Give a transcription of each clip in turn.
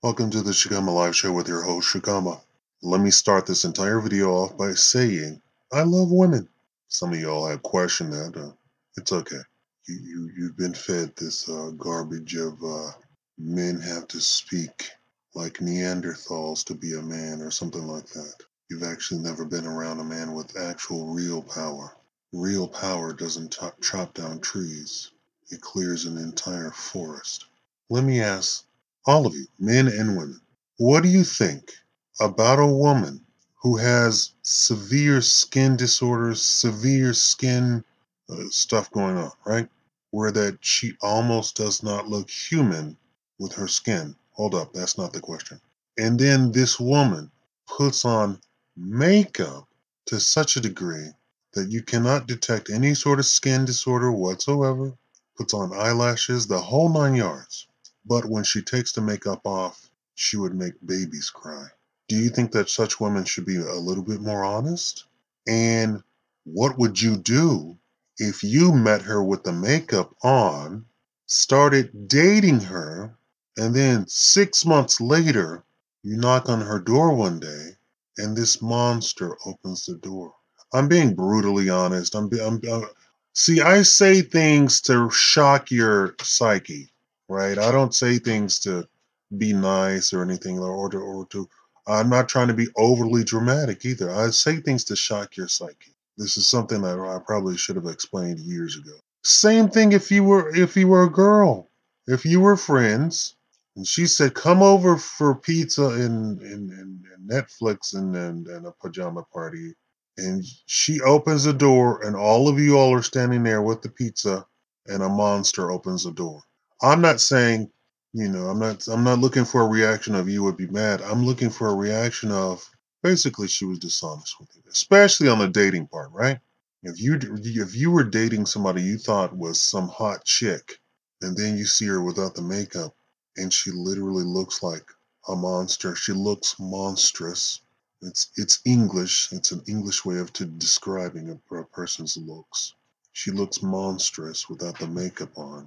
Welcome to the Shakaama Live Show with your host, Shakaama. Let me start this entire video off by saying, I love women. Some of y'all have questioned that. Uh, it's okay. You, you, you've been fed this uh, garbage of uh, men have to speak like Neanderthals to be a man or something like that. You've actually never been around a man with actual real power. Real power doesn't chop down trees. It clears an entire forest. Let me ask all of you, men and women, what do you think about a woman who has severe skin disorders, severe skin uh, stuff going on, right? Where that she almost does not look human with her skin. Hold up, that's not the question. And then this woman puts on makeup to such a degree that you cannot detect any sort of skin disorder whatsoever, puts on eyelashes, the whole nine yards. But when she takes the makeup off, she would make babies cry. Do you think that such women should be a little bit more honest? And what would you do if you met her with the makeup on, started dating her, and then six months later, you knock on her door one day and this monster opens the door? I'm being brutally honest. I'm, I'm, I'm see, I say things to shock your psyche right? I don't say things to be nice or anything or to, or to I'm not trying to be overly dramatic either. I say things to shock your psyche. This is something that I probably should have explained years ago. Same thing if you were if you were a girl. If you were friends and she said, Come over for pizza and, and, and, and Netflix and, and, and a pajama party. And she opens the door and all of you all are standing there with the pizza and a monster opens the door. I'm not saying, you know, I'm not I'm not looking for a reaction of you would be mad. I'm looking for a reaction of basically she was dishonest with you, especially on the dating part, right? If you if you were dating somebody you thought was some hot chick, and then you see her without the makeup, and she literally looks like a monster. She looks monstrous. It's it's English. It's an English way of to describing a, a person's looks. She looks monstrous without the makeup on.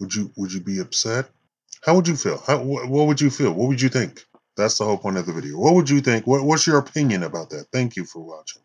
Would you would you be upset? How would you feel? How, wh- what would you feel? What would you think? That's the whole point of the video. What would you think? What, what's your opinion about that? Thank you for watching.